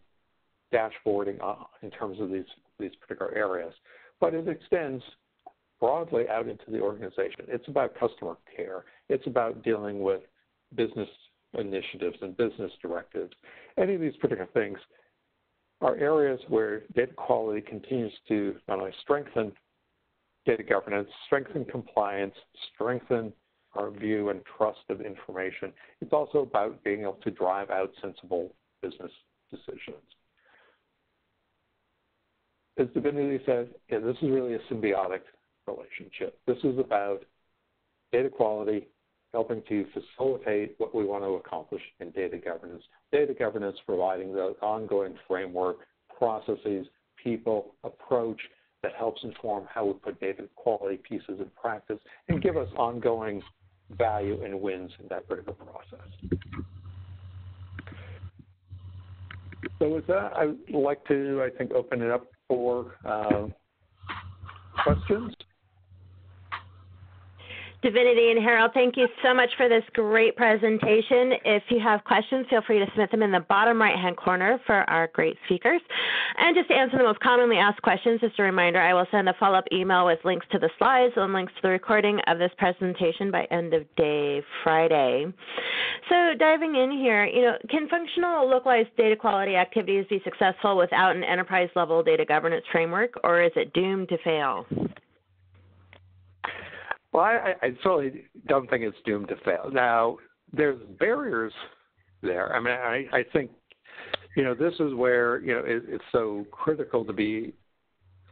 dashboarding uh, in terms of these, these particular areas. But it extends broadly out into the organization. It's about customer care. It's about dealing with business initiatives and business directives. Any of these particular things are areas where data quality continues to not only strengthen data governance, strengthen compliance, strengthen our view and trust of information. It's also about being able to drive out sensible business decisions as Davinity says, yeah, this is really a symbiotic relationship. This is about data quality, helping to facilitate what we want to accomplish in data governance. Data governance providing the ongoing framework, processes, people approach that helps inform how we put data quality pieces in practice and give us ongoing value and wins in that critical process. So with that, I would like to, I think, open it up for uh, questions. Davinity and Harald, thank you so much for this great presentation. If you have questions, feel free to submit them in the bottom right hand corner for our great speakers. And just to answer the most commonly asked questions, just a reminder, I will send a follow up email with links to the slides and links to the recording of this presentation by end of day Friday. So, diving in here, you know, can functional localized data quality activities be successful without an enterprise level data governance framework, or is it doomed to fail? Well, I, I certainly don't think it's doomed to fail. Now, there's barriers there. I mean, I, I think, you know, this is where, you know, it, it's so critical to be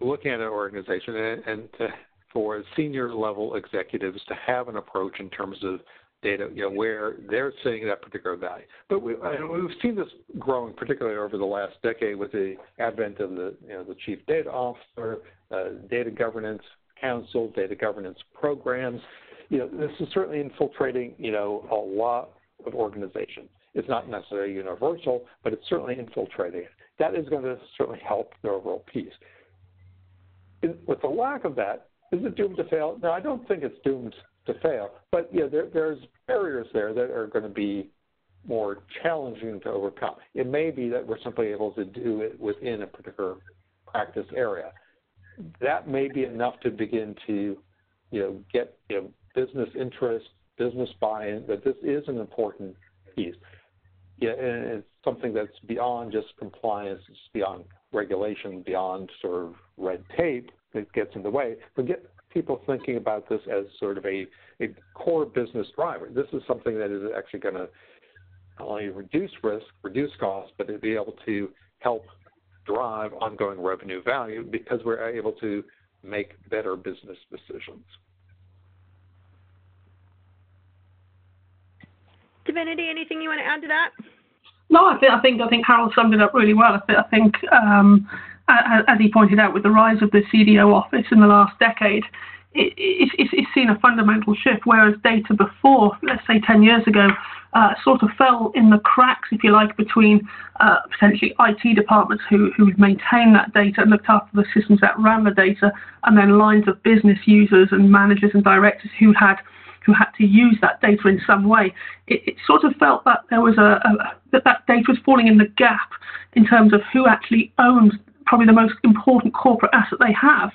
looking at an organization and, and to, for senior level executives to have an approach in terms of data, you know, where they're seeing that particular value. But we, we've seen this growing, particularly over the last decade, with the advent of the, you know, the chief data officer, uh, data governance council, data governance programs. You know, this is certainly infiltrating, you know, a lot of organizations. It's not necessarily universal, but it's certainly infiltrating. That is going to certainly help the overall piece. With the lack of that, is it doomed to fail? No, I don't think it's doomed to fail. But yeah, there, there's barriers there that are going to be more challenging to overcome. It may be that we're simply able to do it within a particular practice area that may be enough to begin to, you know, get you know, business interest, business buy-in that this is an important piece. Yeah, and it's something that's beyond just compliance, it's beyond regulation, beyond sort of red tape that gets in the way, but get people thinking about this as sort of a, a core business driver. This is something that is actually going to not only reduce risk, reduce costs, but to be able to help drive ongoing revenue value because we're able to make better business decisions. Davinity, anything you want to add to that? No, I think I think I think Harald summed it up really well. I think, I think um, as he pointed out, with the rise of the CDO office in the last decade, it, it, it's seen a fundamental shift. Whereas data before, let's say 10 years ago, uh, sort of fell in the cracks, if you like, between uh, potentially IT departments who, who maintained that data and looked after the systems that ran the data, and then lines of business users and managers and directors who had who had to use that data in some way. It, it sort of felt that there was a, a that that data was falling in the gap in terms of who actually owned probably the most important corporate asset they have.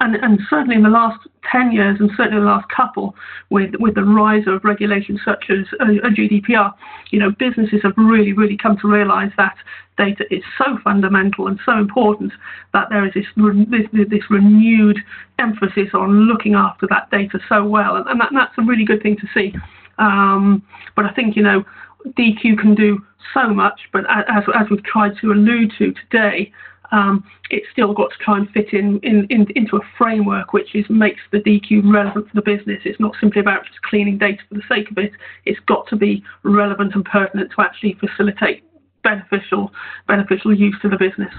And, and certainly in the last 10 years, and certainly the last couple, with, with the rise of regulations such as uh, GDPR, you know, businesses have really, really come to realize that data is so fundamental and so important that there is this, this, this renewed emphasis on looking after that data so well. And, and that, that's a really good thing to see. Um, but I think, you know, DQ can do so much, but as, as we've tried to allude to today, um, it's still got to try and fit in, in, in, into a framework which is makes the DQ relevant for the business. It's not simply about just cleaning data for the sake of it. It's got to be relevant and pertinent to actually facilitate beneficial beneficial use to the business.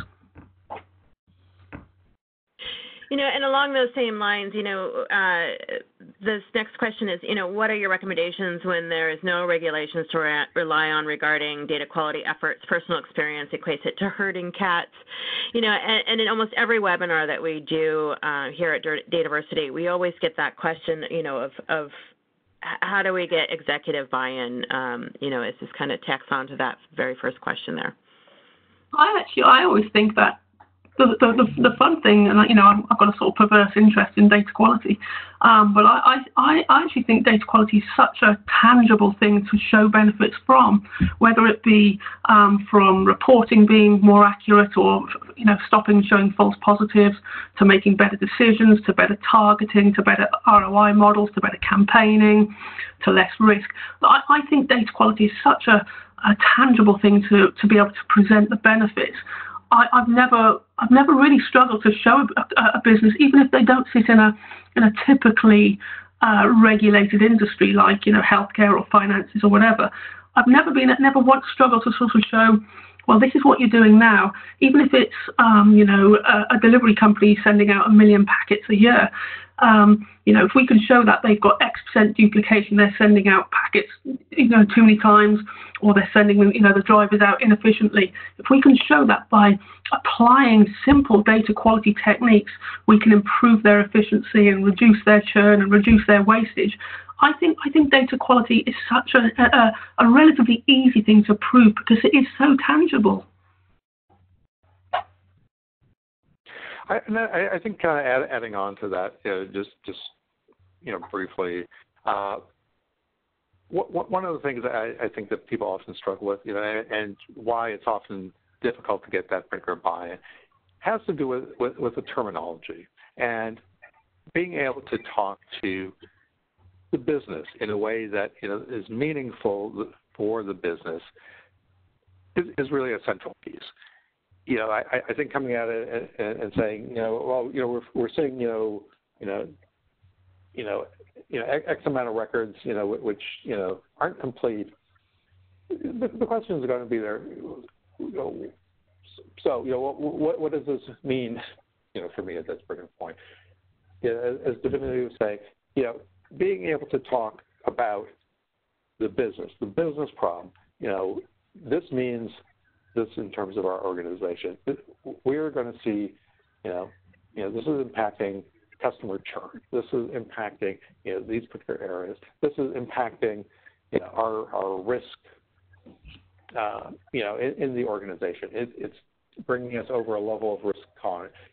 You know, and along those same lines, you know, uh, this next question is, you know, what are your recommendations when there is no regulations to re- rely on regarding data quality efforts? Personal experience equates it to herding cats. You know, and, and in almost every webinar that we do uh, here at Dataversity, we always get that question, you know, of, of how do we get executive buy-in? Um, you know, it's just kind of tacks on to that very first question there. I actually, I always think that the, the, the, fun thing, and you know, I've got a sort of perverse interest in data quality, um, but I, I, I actually think data quality is such a tangible thing to show benefits from, whether it be um, from reporting being more accurate or you know stopping showing false positives, to making better decisions, to better targeting, to better ROI models, to better campaigning, to less risk. I, I think data quality is such a, a tangible thing to, to be able to present the benefits. I, have never I've never really struggled to show a, a, business, even if they don't sit in a in a typically uh, regulated industry like you know healthcare or finances or whatever. I've never been never once struggled to sort of show well, this is what you're doing now. Even if it's, um, you know, a, a, delivery company sending out a million packets a year, um, you know, if we can show that they've got X percent duplication, they're sending out packets, you know, too many times, or they're sending, you know, the drivers out inefficiently. If we can show that by applying simple data quality techniques, we can improve their efficiency and reduce their churn and reduce their wastage. I think I think data quality is such a, a, a relatively easy thing to prove because it is so tangible. I, I, I think kind of add, adding on to that, you know, just just you know briefly, uh, one of the things I, I, think that people often struggle with, you know, and, why it's often difficult to get that particular buy-in, has to do with, with, with the terminology and being able to talk to the business in a way that you know is meaningful for the business is, is really a central piece. You know, I, I think coming at it and, and saying, you know, well, you know, we're we're seeing, you know, you know, you know, you know, X amount of records, you know, which you know aren't complete. The, the questions are going to be there. So, you know, what, what, what does this mean, you know, for me at this particular point? You know, as Davinity was saying, you know, being able to talk about the business, the business problem. You know, this means this in terms of our organization. We're going to see, you know, you know, this is impacting customer churn. This is impacting, you know, these particular areas. This is impacting, you know, our our risk, uh, you know, in, in the organization. It, it's bringing us over a level of risk.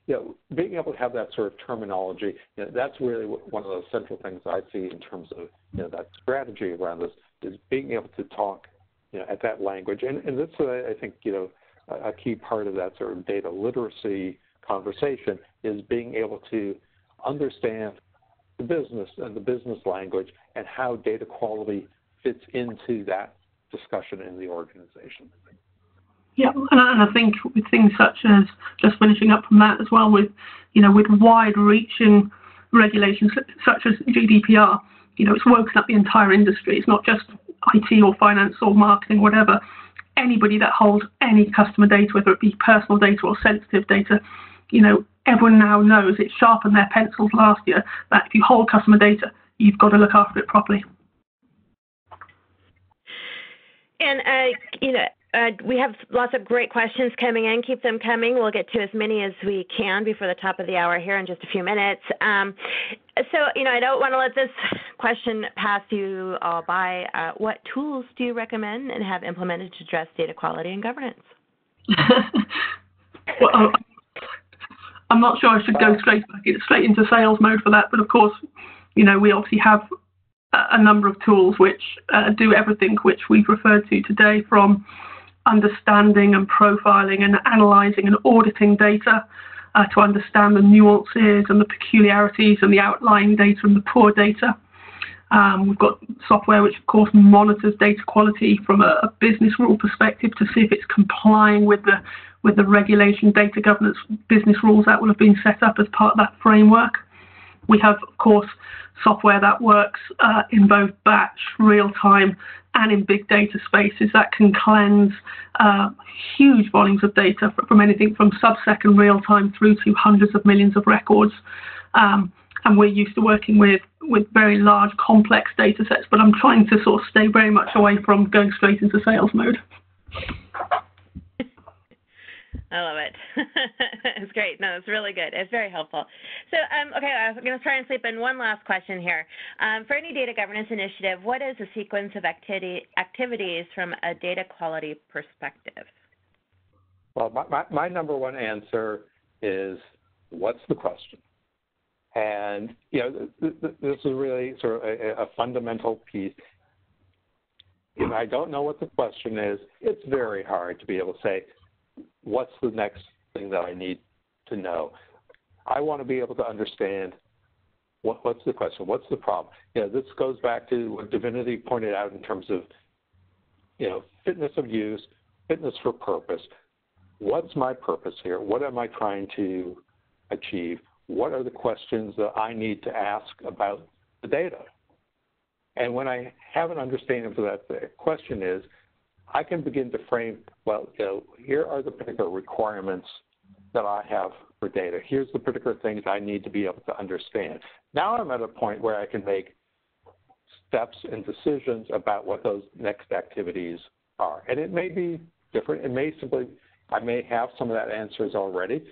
You know, being able to have that sort of terminology, you know, that's really one of those central things I see in terms of you know that strategy around this is being able to talk you know at that language, and and that's uh, I think you know a key part of that sort of data literacy conversation is being able to understand the business and the business language and how data quality fits into that discussion in the organization. Yeah, and I think with things such as just finishing up from that as well, with you know, with wide-reaching regulations such as GDPR, you know, it's woken up the entire industry. It's not just IT or finance or marketing, whatever. Anybody that holds any customer data, whether it be personal data or sensitive data, you know, everyone now knows it sharpened their pencils last year that if you hold customer data, you've got to look after it properly. And uh, you know, uh, we have lots of great questions coming in. Keep them coming. We'll get to as many as we can before the top of the hour here in just a few minutes. Um, so, you know, I don't want to let this question pass you all by. Uh, what tools do you recommend and have implemented to address data quality and governance? *laughs* well, I'm not sure I should go straight straight into sales mode for that, but of course, you know, we obviously have a number of tools which uh, do everything which we've referred to today from understanding and profiling and analysing and auditing data uh, to understand the nuances and the peculiarities and the outlying data and the poor data. Um, we've got software which, of course, monitors data quality from a, a, business rule perspective to see if it's complying with the with the regulation, data governance, business rules that will have been set up as part of that framework. We have, of course, software that works uh, in both batch, real time, and in big data spaces that can cleanse uh, huge volumes of data from anything from sub-second real time through to hundreds of millions of records. Um, and we're used to working with, with very large, complex data sets, but I'm trying to sort of stay very much away from going straight into sales mode. I love it. *laughs* it's great. No, it's really good. It's very helpful. So, um, okay, I'm going to try and sleep in one last question here. Um, for any data governance initiative, what is a sequence of activity, activities from a data quality perspective? Well, my, my, my number one answer is what's the question? And, you know, th- th- this is really sort of a, a fundamental piece if I don't know what the question is, it's very hard to be able to say, what's the next thing that I need to know? I want to be able to understand what, what's the question, what's the problem. You know, this goes back to what Davinity pointed out in terms of, you know, fitness of use, fitness for purpose. What's my purpose here? What am I trying to achieve? What are the questions that I need to ask about the data? And when I have an understanding of that the question is, I can begin to frame, well, you know, here are the particular requirements that I have for data. Here's the particular things I need to be able to understand. Now I'm at a point where I can make steps and decisions about what those next activities are. And it may be different. It may simply, I may have some of that answers already.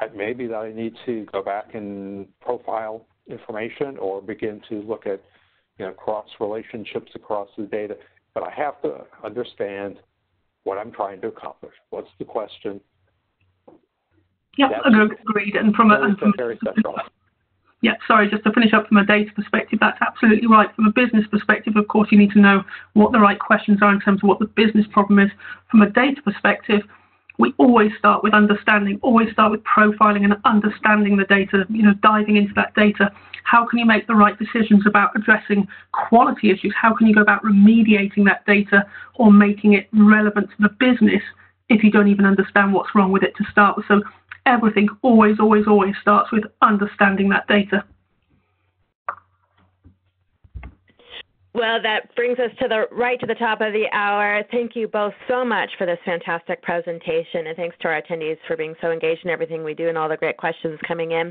It may be that I need to go back and profile information or begin to look at you know, cross relationships across the data. But I have to understand what I'm trying to accomplish. What's the question? Yeah, agreed. And from a from, very central. Yeah, sorry, just to finish up from a data perspective, that's absolutely right. From a business perspective, of course, you need to know what the right questions are in terms of what the business problem is. From a data perspective, we always start with understanding, always start with profiling and understanding the data, you know, diving into that data. How can you make the right decisions about addressing quality issues? How can you go about remediating that data or making it relevant to the business if you don't even understand what's wrong with it to start with? So everything always, always, always starts with understanding that data. Well, that brings us to the right to the top of the hour. Thank you both so much for this fantastic presentation, and thanks to our attendees for being so engaged in everything we do and all the great questions coming in.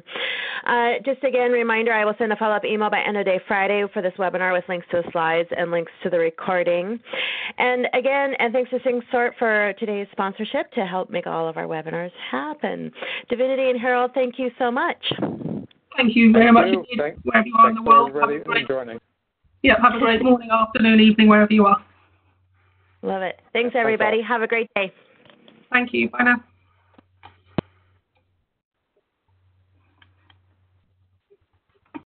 Uh, just again, reminder: I will send a follow-up email by end of day Friday for this webinar with links to the slides and links to the recording. And again, and thanks to Syncsort for today's sponsorship to help make all of our webinars happen. Davinity and Harald, thank you so much. Thank you very Thank much you. wherever you are in the world. Joining. Yep, have a great morning, afternoon, evening, wherever you are. Love it. Thanks, everybody. Have a great day. Thank you. Bye now.